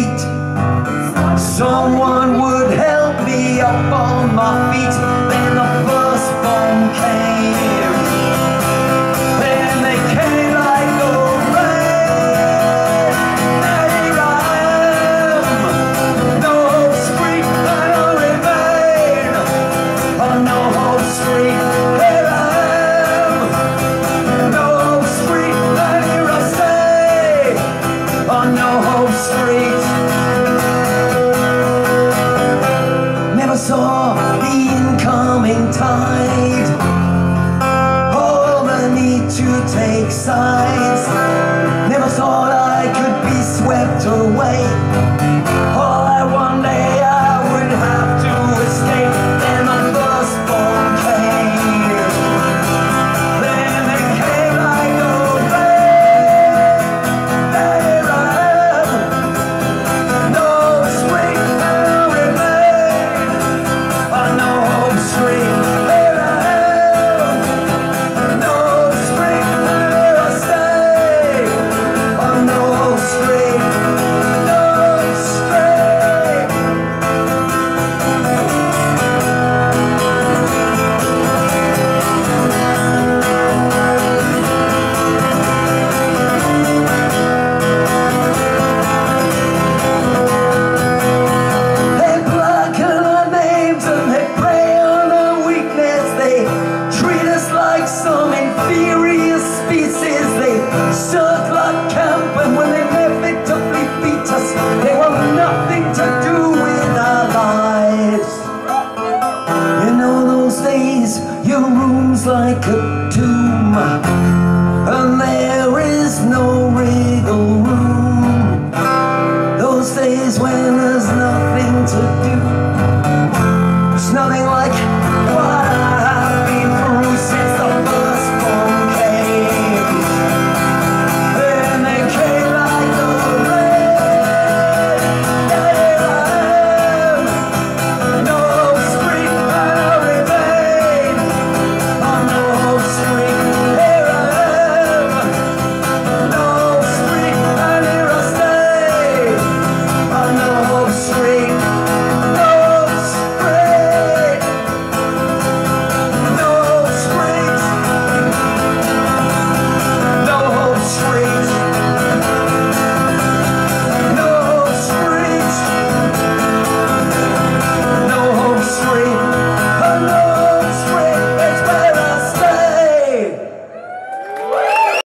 it never saw the incoming tide. All the need to take side. inferior species. They shook like camp and when they inevitably beat us. They want nothing to do with our lives. You know those days, your room's like a tomb.